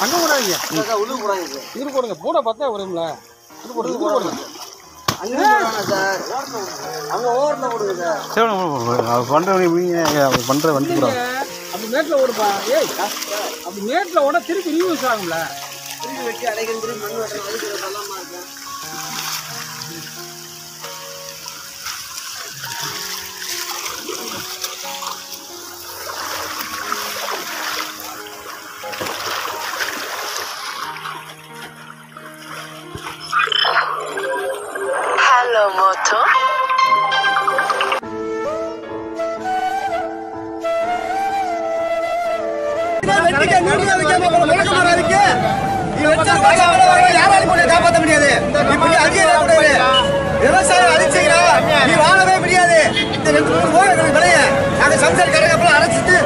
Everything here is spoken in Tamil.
போடாதீங்க. சார் உள்ளுக்கு போறாங்க சார். இது போடுங்க. பூனை பார்த்தா வரும்ல இது போடுங்க இது போடுங்க. அங்கே சார். சார். சரி அவர் பண்ணுறவங்க எப்படிங்க அவர் பண்ணுற கூட அப்படி மேட்டில் ஓடுப்பா. ஏய் அப்படி மேட்டில் ஓட திருப்பி ரீயூஸ் ஆகும்ல. திரும்பி வெட்டி அடைக்கணும் திரும்பி மண் வெட்டுற Moto. காப்பாற்ற முடியாது இப்படி அதிகம் கூடாது விவசாயம் அழிச்சுக்கிறா நீ வாழவே முடியாது இந்த ரெண்டு மூணு கோயில் விளைய சம்சாரி கடைக்கு அப்புறம் அரைச்சிட்டு